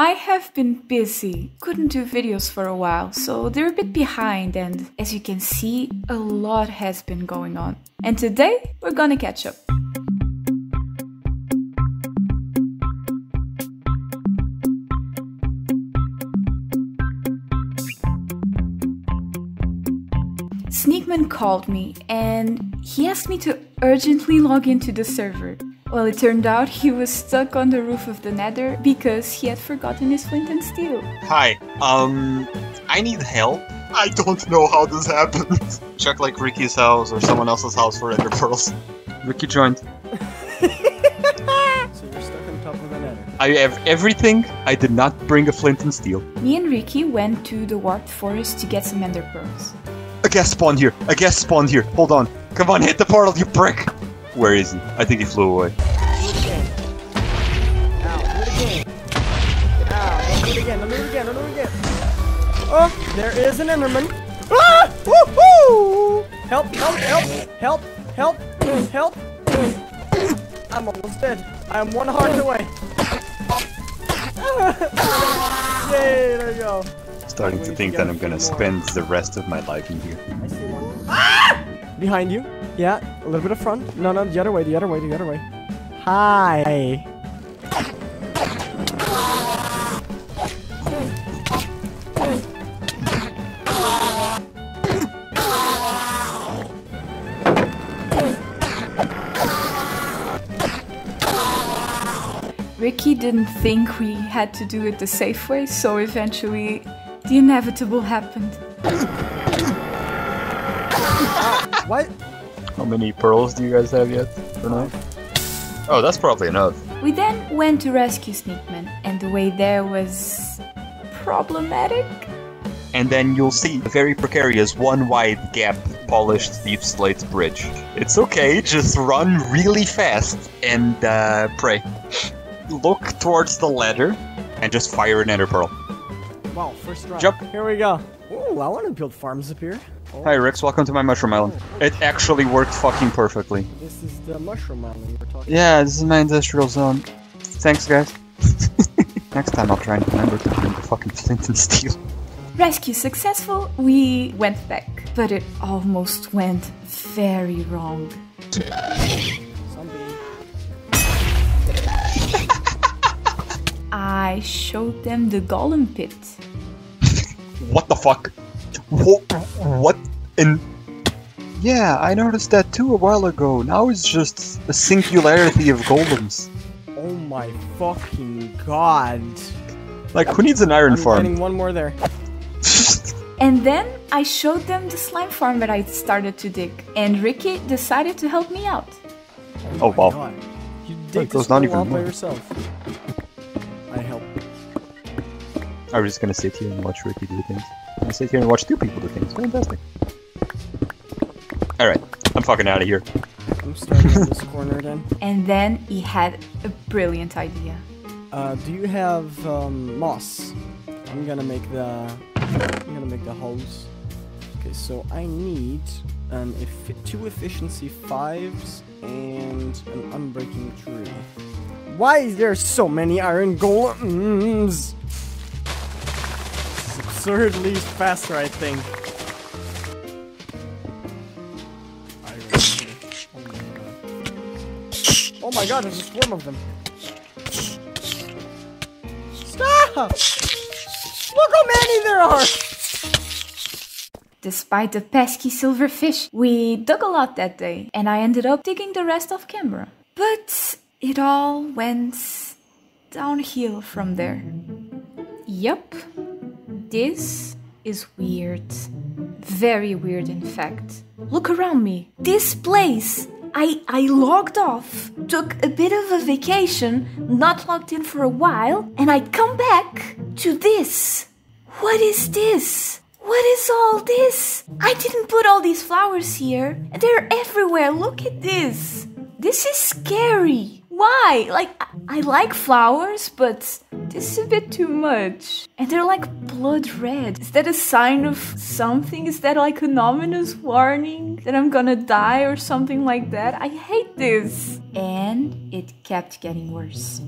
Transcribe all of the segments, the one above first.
I have been busy, couldn't do videos for a while, so they're a bit behind, and as you can see, a lot has been going on. And today, we're gonna catch up. Sneakman called me and he asked me to urgently log into the server. Well, it turned out he was stuck on the roof of the nether because he had forgotten his flint and steel. Hi, um, I need help. I don't know how this happened. Check like Ricky's house or someone else's house for ender pearls. Ricky joined. So you're stuck on top of the nether. I have everything. I did not bring a flint and steel. Me and Ricky went to the warped forest to get some ender pearls. A guest spawned here. A guest spawned here. Hold on. Come on, hit the portal, you prick. Where is he? I think he flew away. Oh, there is an Enderman. Ah! Woohoo! Help, help, help, help, help, help. I'm almost dead. I'm one heart away. Yay, there you go. Starting to think that I'm gonna spend the rest of my life in here. I see one. Ah! Behind you. Yeah, a little bit of front. No, no, the other way, the other way, the other way. Hi. Didn't think we had to do it the safe way, so eventually the inevitable happened. What? How many pearls do you guys have yet for now? Oh, that's probably enough. We then went to rescue Sneakman, and the way there was problematic. And then you'll see a very precarious one wide gap polished deep slate bridge. It's okay, just run really fast and uh, pray. Look towards the ladder and just fire an ender pearl. Wow, first try. Jump. Here we go. Ooh, I want to build farms up here. Oh, Hi Rix, welcome to my mushroom island. It actually worked fucking perfectly. This is the mushroom island we were talking Yeah, this is my industrial zone. Thanks guys. Next time I'll try and remember to bring the fucking flint and steel. Rescue successful, we went back, but it almost went very wrong. I showed them the golem pit. What the fuck? What? What? In? Yeah, I noticed that too a while ago. Now it's just a singularity of golems. Oh my fucking god. Like, who needs an iron I'm farm? getting one more there. And then I showed them the slime farm that I started to dig, and Ricky decided to help me out. Oh, oh my wow. God. You That dig goes this not hole even all by more. yourself. I help. Was just gonna sit here and watch Ricky do things. I sit here and watch two people do things. Fantastic. Alright, I'm fucking out of here. I'm starting in this corner then. And then he had a brilliant idea. Uh, do you have um, moss? I'm gonna make the I'm gonna make the hose. Okay, so I need an effi- two efficiency fives and an unbreaking tree. Why is there so many iron golems? It's absurdly faster, I think. Oh my god. Oh my god, there's a swarm of them. Stop! Look how many there are! Despite the pesky silverfish, we dug a lot that day, and I ended up digging the rest off camera. But it all went downhill from there. Yup, this is weird. Very weird, in fact. Look around me. This place! I, I logged off, took a bit of a vacation, not logged in for a while, and I come back to this. What is this? What is all this? I didn't put all these flowers here. They're everywhere. Look at this. This is scary. Why? Like, I, I like flowers, but this is a bit too much. And they're like blood red. Is that a sign of something? Is that like an ominous warning that I'm gonna die or something like that? I hate this. And it kept getting worse.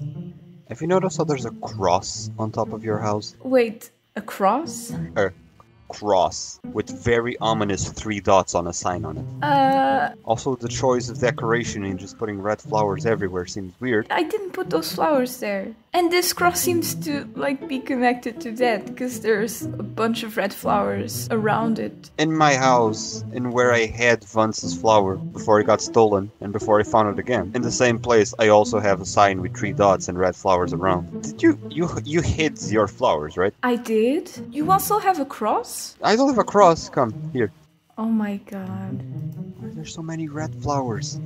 Have you noticed how there's a cross on top of your house? Wait, a cross? Er, Cross with very ominous three dots on a sign on it. Uh, Also, the choice of decoration and just putting red flowers everywhere seems weird. I didn't put those flowers there. And this cross seems to like be connected to that because there's a bunch of red flowers around it. In my house, in where I had Vans's flower before it got stolen and before I found it again, in the same place, I also have a sign with three dots and red flowers around. Did you you you hid your flowers, right? I did. You also have a cross? I don't have a cross. Come here. Oh my god. Why are there so many red flowers?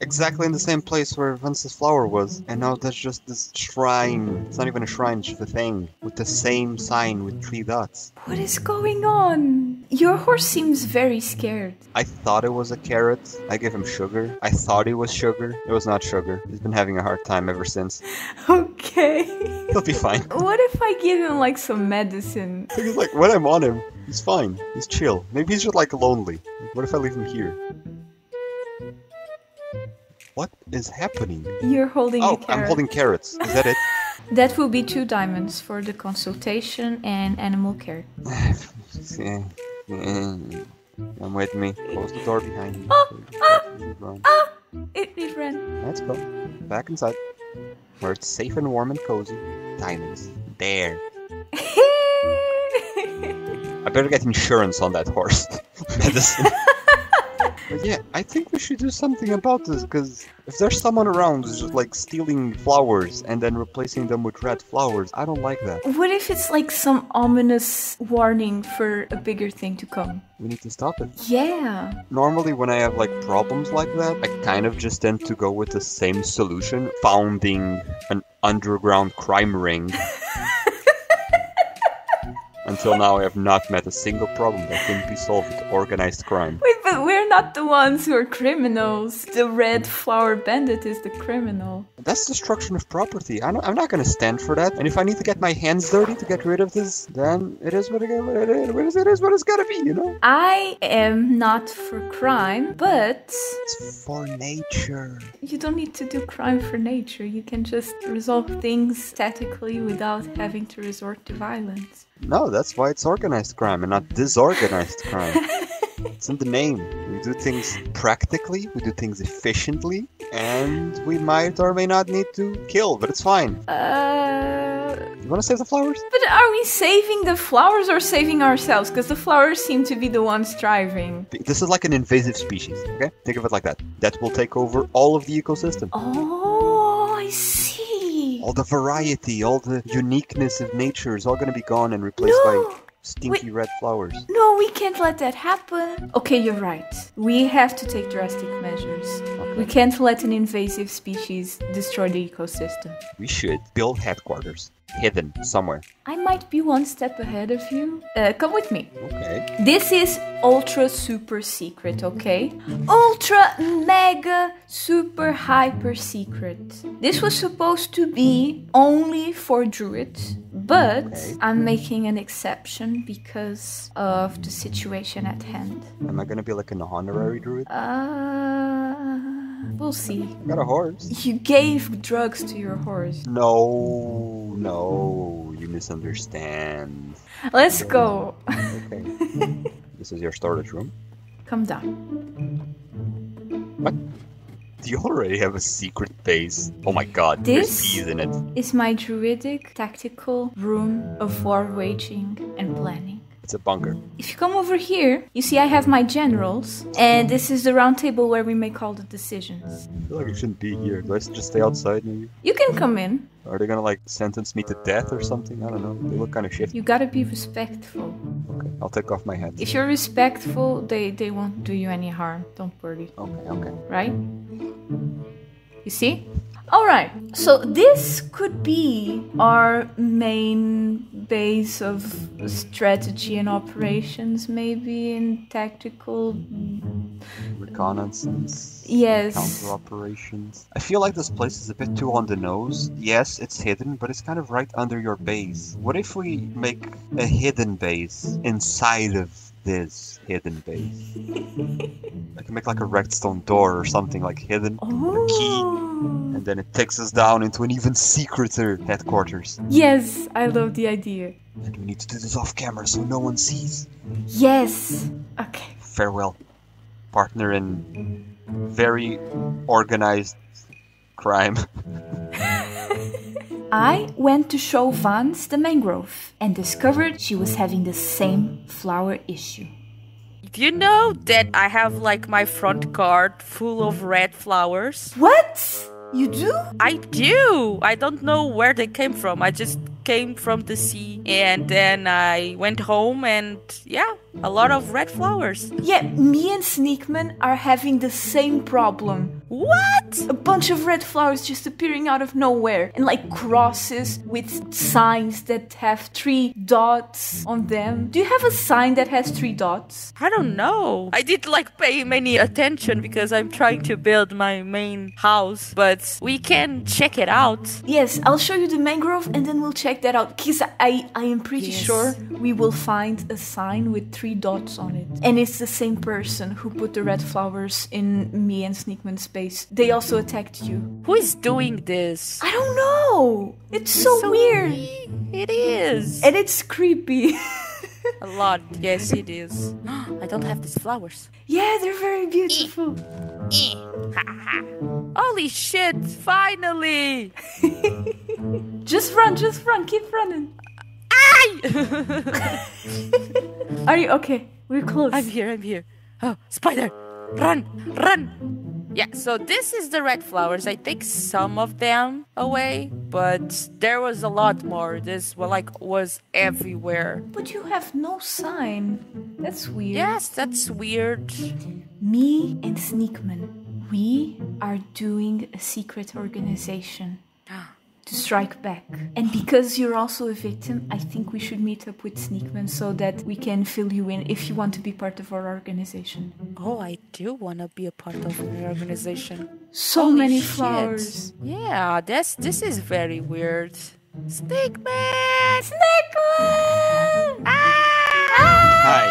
Exactly in the same place where Vans's flower was, and now there's just this shrine. It's not even a shrine, it's just a thing with the same sign with three dots. What is going on? Your horse seems very scared. I thought it was a carrot. I gave him sugar. I thought it was sugar. It was not sugar. He's been having a hard time ever since. Okay. He'll be fine. what if I give him like some medicine? He's like, when I'm on him, he's fine. He's chill. Maybe he's just like lonely. What if I leave him here? What is happening? You're holding a Oh. I'm holding carrots. Is that it? That will be two diamonds for the consultation and animal care. Come with me. Close the door behind you. Oh, ah, Run. ah! It, it ran. Let's go. Back inside. Where it's safe and warm and cozy. Diamonds. There. I better get insurance on that horse. Medicine. But yeah, I think we should do something about this because if there's someone around who's just like stealing flowers and then replacing them with red flowers, I don't like that. what if it's like some ominous warning for a bigger thing to come? We need to stop it. Yeah. Normally, when I have like problems like that, I kind of just tend to go with the same solution, founding an underground crime ring. Until now, I have not met a single problem that couldn't be solved with organized crime. Wait, but we're not the ones who are criminals. The red flower bandit is the criminal. That's destruction of property. I'm not, I'm not gonna stand for that. And if I need to get my hands dirty to get rid of this, then it is what it, it is. What it is, it is what it's gotta be, you know? I am not for crime, but It's for nature. you don't need to do crime for nature. You can just resolve things statically without having to resort to violence. No, that's why it's organized crime and not disorganized crime. it's in the name. We do things practically, we do things efficiently, and we might or may not need to kill, but it's fine. Uh, You wanna save the flowers? but are we saving the flowers or saving ourselves? Because the flowers seem to be the ones thriving. This is like an invasive species, okay? Think of it like that. That will take over all of the ecosystem. Oh, I see. All the variety, all the uniqueness of nature is all gonna be gone and replaced No. by stinky red flowers. No, we can't let that happen. Okay, you're right. We have to take drastic measures. We can't let an invasive species destroy the ecosystem. We should build headquarters. Hidden somewhere. I might be one step ahead of you. Uh, come with me. Okay. This is ultra super secret, okay? Ultra mega super hyper secret. This was supposed to be only for druids, but Okay. I'm making an exception because of the situation at hand. Am I gonna be like an honorary druid? Uh, we'll see. I got a horse. You gave drugs to your horse. No, no, you misunderstand. Let's go. Okay. this is your storage room. Come down. What? Do you already have a secret base? Oh my god, This- there's bees in it. Is my druidic tactical room of war waging and planning. It's a bunker. If you come over here, you see I have my generals, and this is the round table where we make all the decisions. I feel like I shouldn't be here. Do I just stay outside maybe? You can come in. Are they gonna like sentence me to death or something? I don't know. They look kind of shifty. You gotta be respectful. Okay, I'll take off my hat. If you're respectful, they, they won't do you any harm. Don't worry. Okay, okay. right? You see? Alright, so this could be our main base of strategy and operations, maybe in tactical. Reconnaissance. Yes. Counter operations. I feel like this place is a bit too on the nose. Yes, it's hidden, but it's kind of right under your base. What if we make a hidden base inside of this hidden base. I can make like a redstone door or something like hidden, Oh. and then it takes us down into an even secreter headquarters. Yes, I love the idea. And we need to do this off camera so no one sees. Yes. Okay. Farewell, partner in very organized crime. I went to show Vans the mangrove and discovered she was having the same flower issue. Do you know that I have like my front cart full of red flowers? What? You do? I do. I don't know where they came from. I just came from the sea and then I went home and yeah, a lot of red flowers. Yeah, me and Sneakman are having the same problem. What? A bunch of red flowers just appearing out of nowhere and like crosses with signs that have three dots on them. Do you have a sign that has three dots? I don't know. I didn't like pay many attention because I'm trying to build my main house, but we can check it out. Yes, I'll show you the mangrove and then we'll check that out. Because I, I am pretty Yes. sure we will find a sign with three dots on it. And it's the same person who put the red flowers in me and Sneakman's space. They also attacked you. Who is doing this? I don't know. It's so, weird. It is. And it's creepy. A lot. Yes, it is. I don't have these flowers. yeah, they're very beautiful. Eh, eh. Holy shit, finally! Just run, just run, keep running. Ay! Are you okay? We're close. I'm here, I'm here. Oh, spider! Run! Run! Yeah, so this is the red flowers. I take some of them away, but there was a lot more. This well, like was everywhere. But you have no sign. That's weird. Yes, that's weird. Me and Sneakman, we are doing a secret organization to strike back. And because you're also a victim, I think we should meet up with Sneakman so that we can fill you in if you want to be part of our organization. Oh, I do want to be a part of an organization. So Holy many shit. flowers. Yeah, that's this is very weird. Stickman! Sneakman! Hi.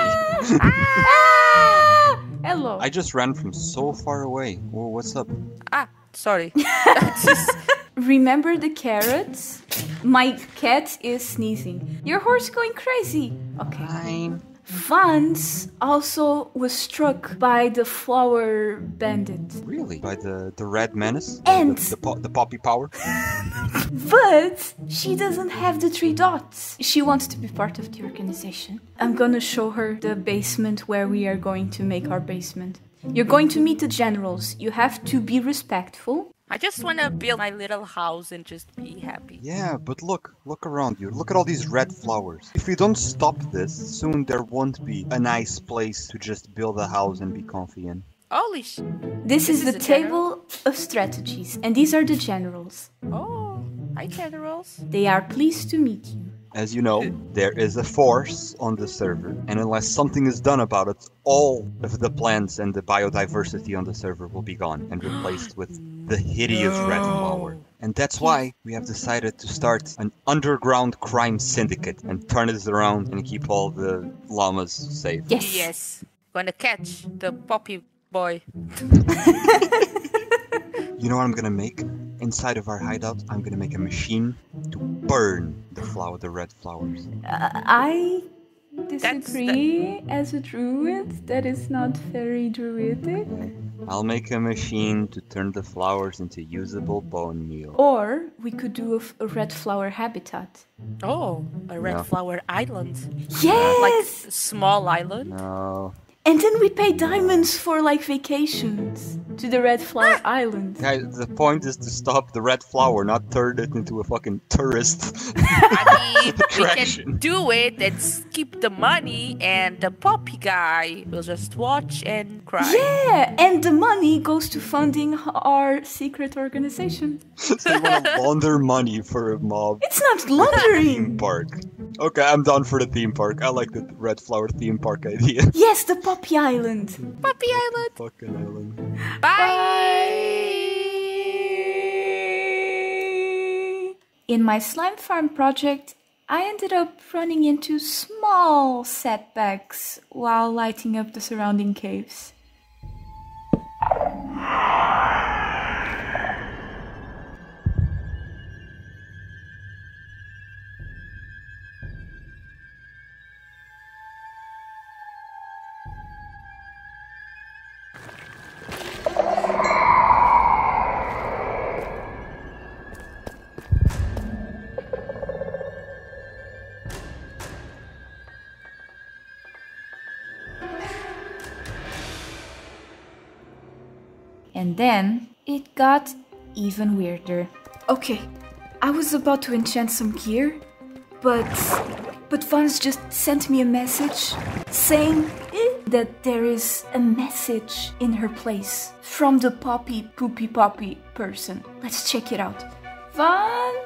Ah! Hello. I just ran from so far away. Whoa, what's up? Ah, sorry. Remember the carrots? My cat is sneezing. Your horse going crazy. Okay. Fine. Vans also was struck by the flower bandit. Really? By the the red menace? And- the, the, po- the poppy power? But she doesn't have the three dots. She wants to be part of the organization. I'm gonna show her the basement where we are going to make our basement. You're going to meet the generals. You have to be respectful. I just want to build my little house and just be happy. Yeah, but look, look around you. Look at all these red flowers. If we don't stop this, soon there won't be a nice place to just build a house and be comfy in. Holy sh! This, is, is the a general? table of strategies, and these are the generals. Oh, hi generals. They are pleased to meet you. As you know, there is a force on the server, and unless something is done about it, all of the plants and the biodiversity on the server will be gone and replaced with the hideous red flower. And that's why we have decided to start an underground crime syndicate and turn this around and keep all the llamas safe. Yes. Yes, gonna catch the poppy boy. You know what I'm gonna make? Inside of our hideout, I'm gonna make a machine to burn the flower, the red flowers. Uh, I That's disagree as a druid. That is not very druidic. I'll make a machine to turn the flowers into usable bone meal. Or we could do a, f- a red flower habitat. Oh, a red Yeah. flower island. Yes! Like small island. No. and then we pay diamonds for like vacations to the red flower ah! island. Guys, the point is to stop the red flower, not turn it into a fucking tourist. I mean, we Attraction. can do it and keep the money, and the poppy guy will just watch and cry. Yeah, and the money goes to funding our secret organization. they want to launder money for a mob It's not laundering. theme park. Okay, I'm done for the theme park. I like the red flower theme park idea. yes, the Poppy Island. Poppy Island. Fucking island. Bye. In my slime farm project, I ended up running into small setbacks while lighting up the surrounding caves. And then it got even weirder. Okay, I was about to enchant some gear, but but Vans just sent me a message saying that there is a message in her place from the poppy poopy poppy person. Let's check it out. Vans,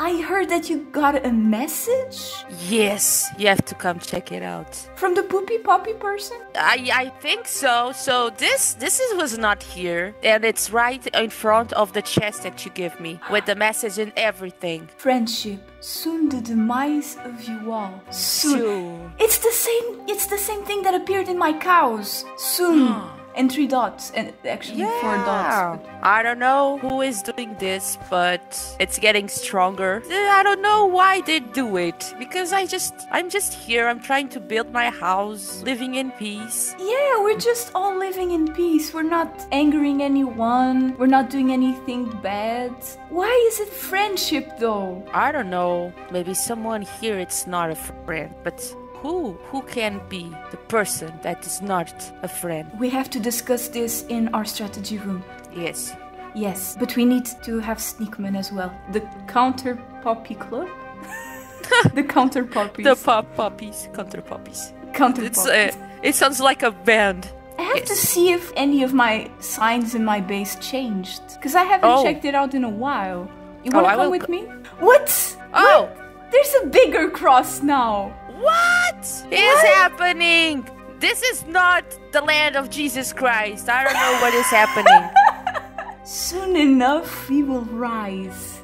I heard that you got a message Yes, you have to come check it out. from the poopy poppy person. I I think so. So this this is was not here, and it's right in front of the chest that you give me with the message and everything. Friendship, soon the demise of you all. Soon. Soon. It's the same. It's the same thing that appeared in my cows. Soon. and three dots, and actually four dots. I don't know who is doing this, but it's getting stronger. Eh, I don't know why they do it because I just I'm just here. I'm trying to build my house, living in peace. Yeah, we're just all living in peace. We're not angering anyone. We're not doing anything bad. Why is it friendship though? I don't know. Maybe someone here it's not a friend, but who who can be the person that is not a friend? We have to discuss this in our strategy room. Yes. Yes, but we need to have Sneakman as well. The counter poppy club? the counter poppies. The pop poppies counter puppies. counter It's poppies. uh, it sounds like a band. I have to see if any of my signs in my base changed. Because I haven't Oh. checked it out in a while. You Oh, wanna I come with me? What? Oh. What? There's a bigger cross now. What is happening? This is not the land of Jesus Christ. I don't know what is happening. Soon enough, we will rise.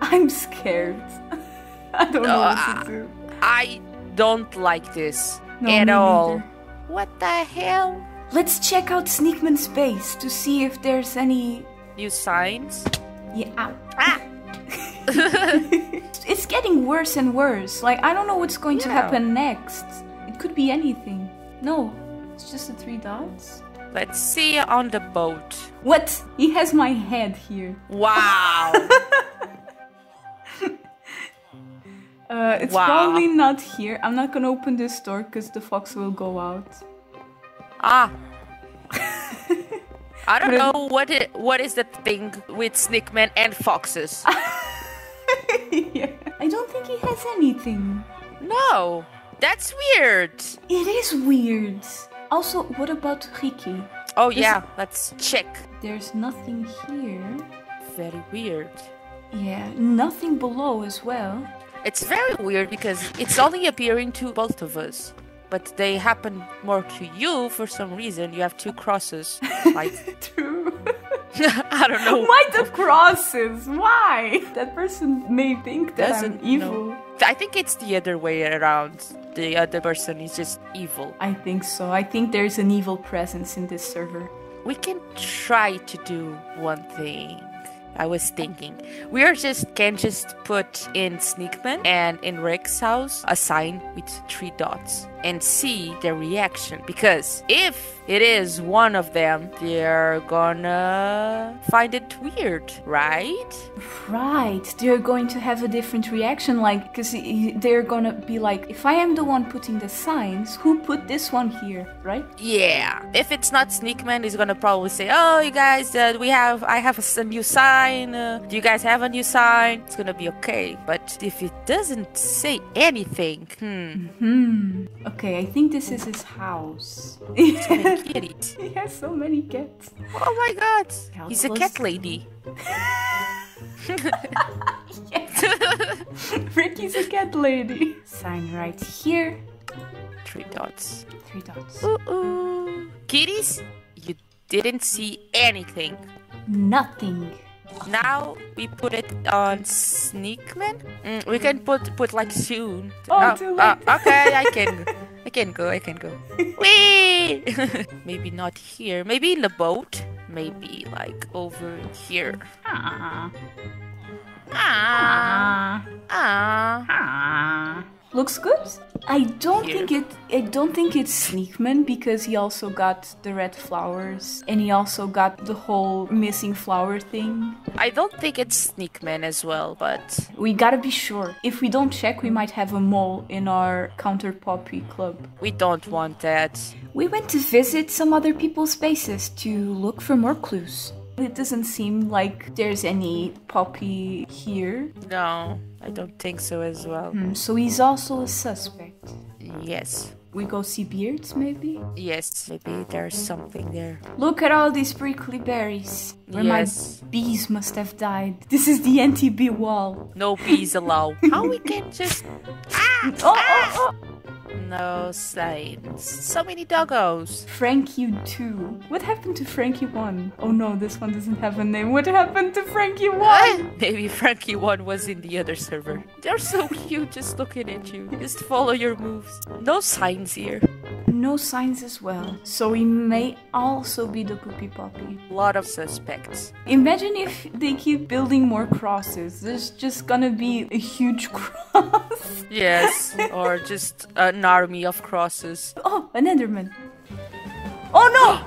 I'm scared. I don't know what to do. I don't like this No, at all. neither. What the hell? Let's check out Sneakman's base to see if there's any. New signs? Yeah, ow. Ah! it's getting worse and worse. Like, I don't know what's going to happen next. It could be anything. No, it's just the three dots. Let's see on the boat. What? He has my head here. Wow. Uh, it's Wow. probably not here. I'm not gonna open this door because the fox will go out. ah. I don't know what it, what is the thing with Sneakman and foxes. yeah. I don't think he has anything. no, that's weird. It is weird. Also, what about Ricky? Oh This- yeah, let's check. There's nothing here. Very weird. Yeah, nothing below as well. It's very weird because it's only appearing to both of us. But they happen more to you for some reason. You have two crosses. Like, two. I don't know. Why the crosses? Why? That person may think that Doesn't I'm evil. know. I think it's the other way around. The other person is just evil. I think so. I think there's an evil presence in this server. We can try to do one thing. I was thinking we are just can just put in Sneakman and in Rick's house a sign with three dots and see their reaction because if it is one of them, they're gonna find it weird, right? Right. They're going to have a different reaction, like, because they're gonna be like, if I am the one putting the signs, who put this one here, right? Yeah. If it's not Sneakman, he's gonna probably say, "Oh, you guys, uh, we have I have a, new sign. Uh, do you guys have a new sign?" It's gonna be okay. But if it doesn't say anything, hmm. Hmm. Okay, I think this is his house. he has so many cats. Oh my god, How he's a cat lady. Ricky's a cat lady. Sign right here. Three dots. Three dots. Ooh, ooh. Kitties, you didn't see anything. Nothing. Now we put it on Sneakman. Mm, we can put put like soon. Oh, too uh, late. okay, I can. go. I can go. I can go. Whee! Maybe not here. Maybe in the boat. Maybe like over here. Ah, Ah, ah, ah. Looks good. I don't Here. think it. I don't think it's Sneakman because he also got the red flowers and he also got the whole missing flower thing. I don't think it's Sneakman as well, but We gotta be sure. If we don't check, we might have a mole in our counter poppy club. we don't want that. We went to visit some other people's spaces to look for more clues. It doesn't seem like there's any poppy here, No, I don't think so as well. Hmm, so he's also a suspect. Yes. We go see Beards, maybe? Yes, maybe there's something there. Look at all these prickly berries. Where Yes. my bees must have died. This is the anti-bee wall. No bees allowed. How we can just ah! Oh, oh, oh! no signs. So many doggos. Frankie 2. What happened to Frankie 1? Oh no, this one doesn't have a name. What happened to Frankie ah, 1? Maybe Frankie one was in the other server. They're so cute just looking at you. Just follow your moves. No signs here. No signs as well. So he may also be the Poopy Poppy. A lot of suspects. Imagine if they keep building more crosses. There's just gonna be a huge cross. Yes, or just an army of crosses. oh, an Enderman. Oh no!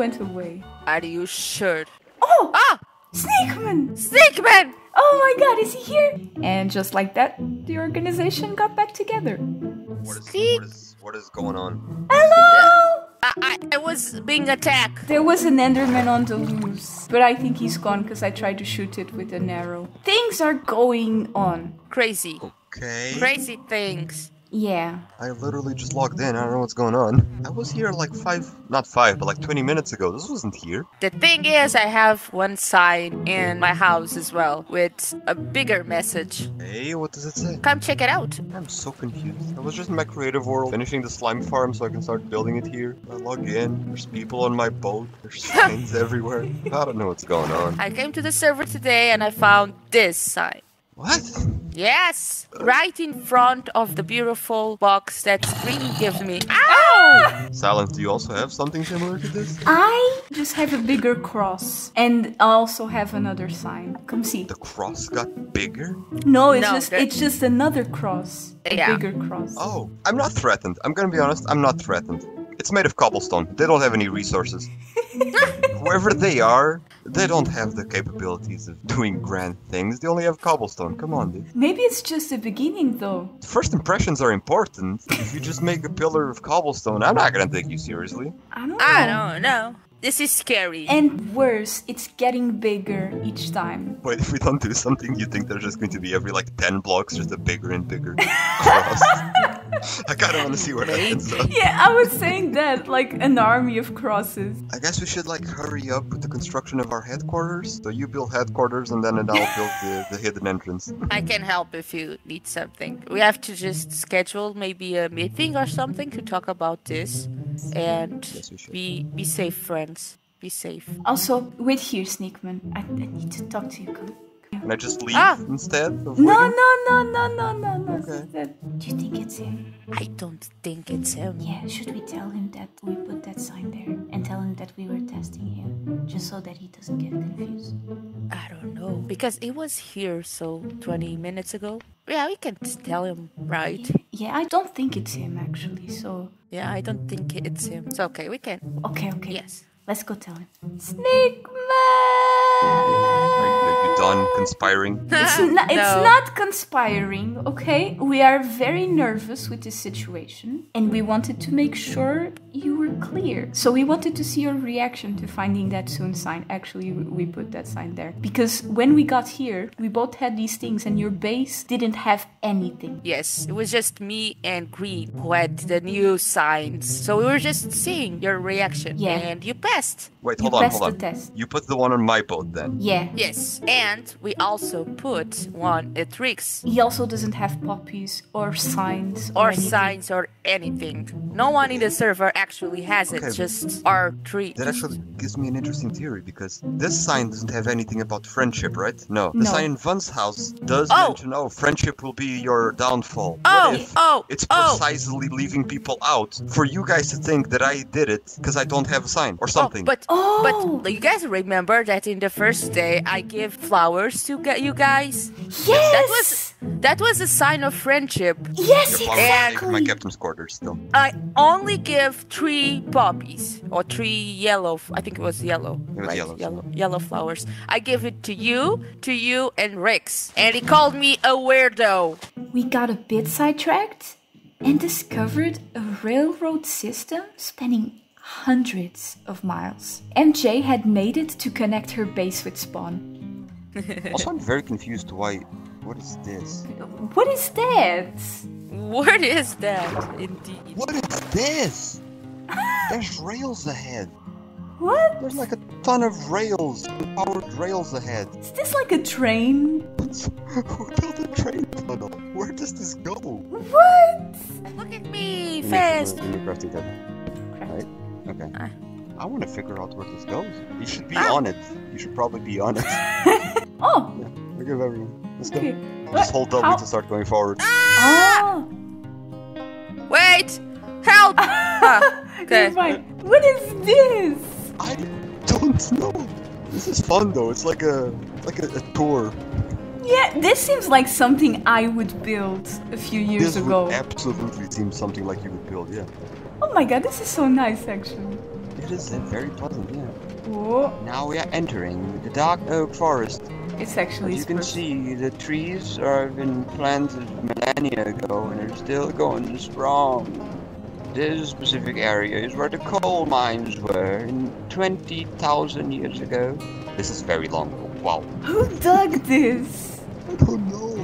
Went away. Are you sure? Oh! Ah! Snakeman! Snakeman! Oh my god, is he here? And just like that, the organization got back together. What is, what is, what is going on? Hello! I, I, I was being attacked. There was an Enderman on the loose, but I think he's gone because I tried to shoot it with an arrow. Things are going on. Crazy. Okay. Crazy things. Yeah. I literally just logged in. I don't know what's going on. I was here like five, not five, but like 20 minutes ago. This wasn't here. The thing is, I have one sign in my house as well with a bigger message. Hey, what does it say? Come check it out. I'm so confused. I was just in my creative world, finishing the slime farm so I can start building it here. I log in. There's people on my boat. There's signs everywhere. I don't know what's going on. I came to the server today and I found this sign. What? Yes, right in front of the beautiful box that Screen gives me. Ah! Ow! Silence, do you also have something similar to this? I just have a bigger cross, and I also have another sign. Come see. The cross got bigger? No, it's No, just that- it's just another cross. A Yeah. bigger cross. Oh, I'm not threatened. I'm gonna be honest, I'm not threatened. It's made of cobblestone. They don't have any resources. Whoever they are, they don't have the capabilities of doing grand things. They only have cobblestone. Come on, dude. Maybe it's just the beginning though. First impressions are important. If you just make a pillar of cobblestone, I'm not gonna take you seriously. I don't know. I don't know. This is scary. And worse, it's getting bigger each time. Wait, if we don't do something, you think there's just going to be every like 10 blocks just a bigger and bigger cross? I kinda wanna see what that ends up. Yeah, I was saying that, like an army of crosses. I guess we should like hurry up with the construction of our headquarters. So you build headquarters and then I'll build the, the hidden entrance. I can help if you need something. We have to just schedule maybe a meeting or something to talk about this and Yes, be be safe, friends. Be safe. Also, wait here, Sneakman. I, I need to talk to you. Come. Can I just leave Ah. instead No, no, no, no, no, no, no. Okay. Do you think it's him? I don't think it's him. Yeah, should we tell him that we put that sign there and tell him that we were testing him? Just so that he doesn't get confused. I don't know because it was here so 20 minutes ago. Yeah, we can tell him, right? Yeah, I don't think it's him actually, so. Yeah, I don't think it's him. It's okay. We can. Okay, okay. Yes. Let's go tell him. Snake Man! Are you done conspiring? It's, not, it's No. not conspiring, okay? We are very nervous with this situation, and we wanted to make sure you were clear. So we wanted to see your reaction to finding that soon sign. Actually, we put that sign there because when we got here, we both had these things, and your base didn't have anything. Yes, it was just me and Green who had the new signs. So we were just seeing your reaction. Yeah. And you passed. Wait, You hold on, hold on. the test. You put the one on my boat then. Yeah. Yes. And we also put one uh, at Rick's. He also doesn't have poppies or signs or, Or anything. signs or anything. No one in the server actually has it, Okay. just our tree. That actually gives me an interesting theory because this sign doesn't have anything about friendship, right? No. The No. sign in Vans's house does Oh. mention, oh, friendship will be your downfall. Oh, what if oh, it's oh. precisely leaving people out for you guys to think that I did it because I don't have a sign or oh, something? Oh, but Oh. but you guys remember that in the first day I gave flowers to get you guys. Yes. That was that was a sign of friendship. yes, Your flowers are my captain's quarters still. I only give three poppies or three yellow. I think it was yellow. It was right? yellow, yellow, yellow flowers. I give it to you, to you, and Rex, and he called me a weirdo. We got a bit sidetracked and discovered a railroad system spanning hundreds of miles. MJ had made it to connect her base with Spawn. Also, I'm very confused why. What is this? What is that? What is that? Indeed. What is this? There's rails ahead. What? There's like a ton of rails, powered rails ahead. Is this like a train? Who built a train tunnel? Where does this go? What? Look at me, fast. Let me crafting that. Right? Okay. Ah. I want to figure out where this goes. You should be Ah. on it. You should probably be on it. Oh, yeah. Look at everyone. Let's go. okay. Just hold W How- to start going forward. Oh, Wait, help! ah, okay. What is this? I don't know. This is fun though. It's like a like a, a tour. Yeah, this seems like something I would build a few years this ago. would absolutely seem something like you would build. Yeah. Oh my god, this is so nice actually. It is uh, very pleasant. Yeah. Whoa, Now we are entering the dark oak forest. it's actually As you can see, the trees have been planted millennia ago and are still going strong. This specific area is where the coal mines were in 20,000 years ago. This is very long ago. Wow. Who dug this? I don't know.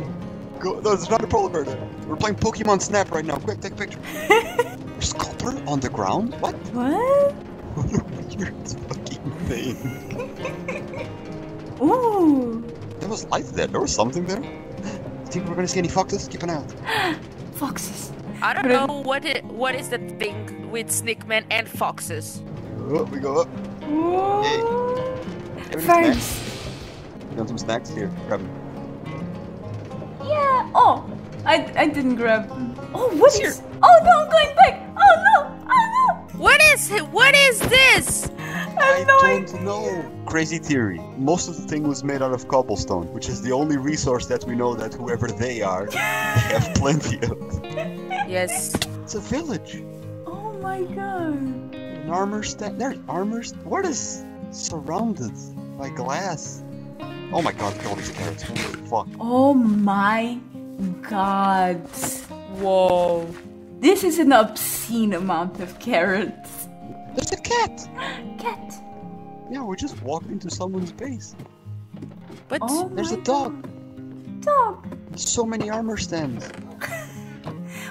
Go, no, there's not a polar bear. We're playing Pokemon Snap right now. Quick, take a picture. There's copper on the ground? What? What? What a weird fucking thing. Ooh, There was life there. There was something there. I Think we're gonna see any foxes? Keep an eye out. foxes. I don't know what it, what is the thing with Sneakman and foxes. Oh, we go up. Ooh. Everybody snacks? Ferns. You want some snacks? Here, grab them. Yeah. Oh, I I didn't grab. Oh, what is? Oh no, I'm going back. What is it? What is this? I no don't idea. know. Crazy theory. Most of the thing was made out of cobblestone, which is the only resource that we know that whoever they are, they have plenty of. Yes. It's a village. Oh my god. An armor stand. There's armor. St- what is surrounded by glass? Oh my god, look all these carrots. Fuck. Oh my god. Whoa. This is an obscene amount of carrots. There's a cat! Cat. Yeah, we just walked into someone's base. But Oh There's a dog. Dog. So many armor stands.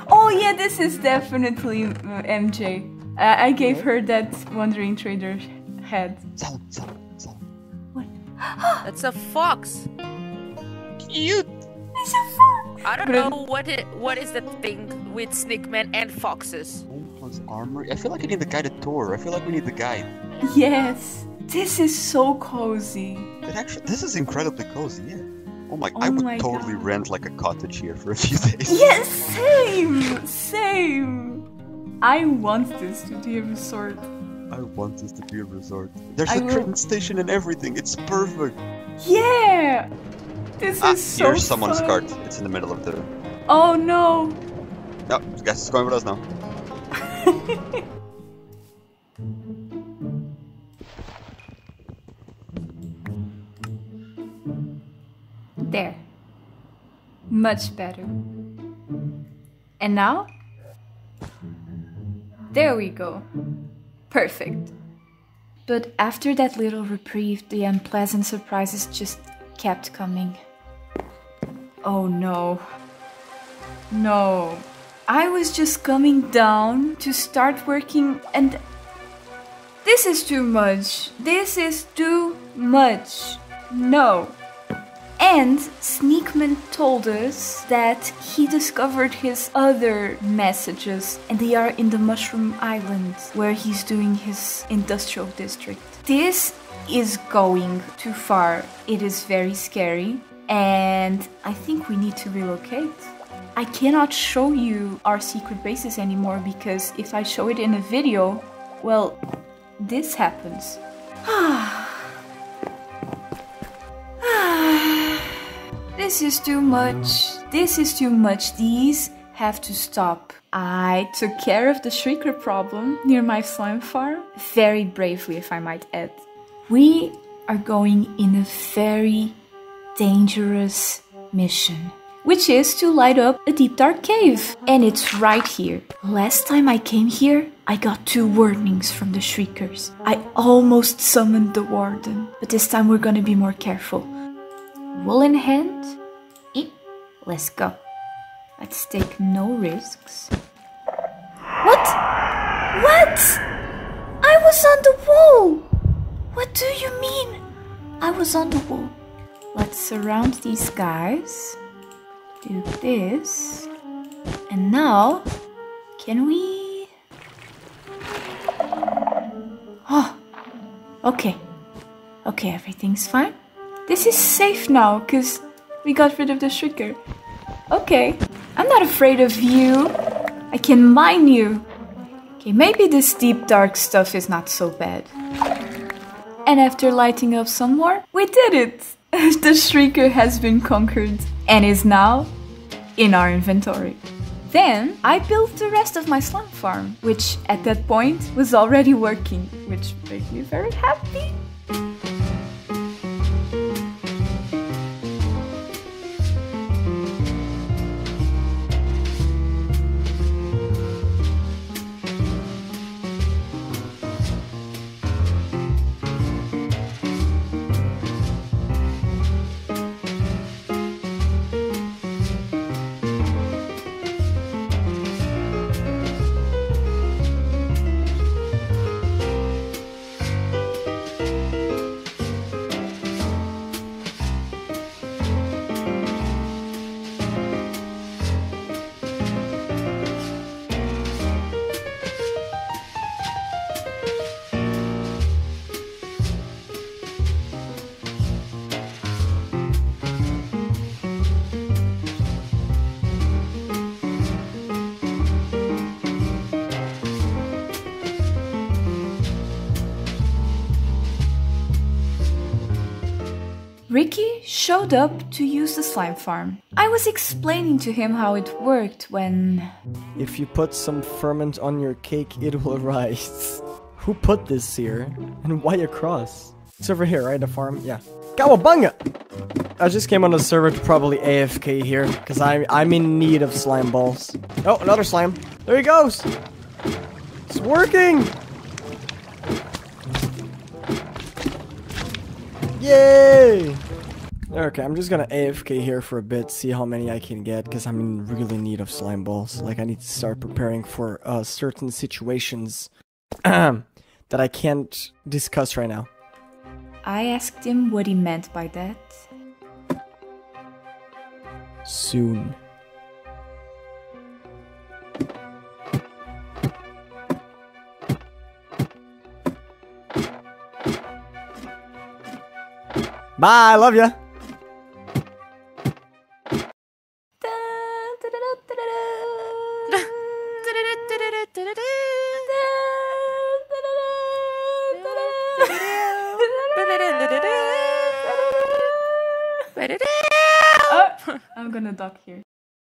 Oh yeah, this is definitely uh, MJ. Uh, I gave her that wandering trader head. Sell, sell, sell. What? that's a fox. Cute! It's a fox. I don't know what it what is the thing with Sneakman and foxes. Home plus armor. I feel like I need the guided tour. I feel like we need the guide. Yes. This is so cozy. It actually, this is incredibly cozy. Yeah. Oh my! Oh I would my totally God. rent like a cottage here for a few days. Yes, same, same. I want this to be a resort. I want this to be a resort. There's I a will- train station and everything. It's perfect. Yeah. This Ah, is so here's someone's fun. cart. It's in the middle of the. Oh no. No, guess it's going with us now. There. Much better. And now? There we go. Perfect. But after that little reprieve, the unpleasant surprises just kept coming. Oh no. No. I was just coming down to start working and. This is too much. This is too much. No. And Sneakman told us that he discovered his other messages, and they are in the Mushroom Island, where he's doing his industrial district. This is going too far. It is very scary, and I think we need to relocate. I cannot show you our secret bases anymore because if I show it in a video, well, this happens. This is too much. This is too much. These have to stop. I took care of the shrieker problem near my slime farm very bravely, if I might add. We are going in a very dangerous mission, which is to light up a deep dark cave. And it's right here. Last time I came here, I got two warnings from the shriekers. I almost summoned the warden, but this time we're gonna be more careful wool in hand. Eep. Let's go. Let's take no risks. What? What? I was on the wall! What do you mean? I was on the wall. Let's surround these guys. Do this. And now, can we. Oh, okay. Okay, everything's fine. This is safe now, because we got rid of the shrieker. Okay, I'm not afraid of you. I can mine you. Okay, maybe this deep dark stuff is not so bad. And after lighting up some more, we did it! the shrieker has been conquered and is now in our inventory. Then I built the rest of my slum farm, which at that point was already working, which made me very happy. Showed up to use the slime farm. I was explaining to him how it worked when. If you put some ferment on your cake, it will rise. Who put this here? And why across? It's over here, right? The farm? Yeah. Cowabunga! I just came on the server to probably AFK here, because I'm, I'm in need of slime balls. Oh, another slime. There he goes! It's working! Yay! Okay, I'm just gonna AFK here for a bit, see how many I can get, because I'm in really need of slime balls. Like, I need to start preparing for uh, certain situations that I can't discuss right now. I asked him what he meant by that. Soon. Bye, love ya.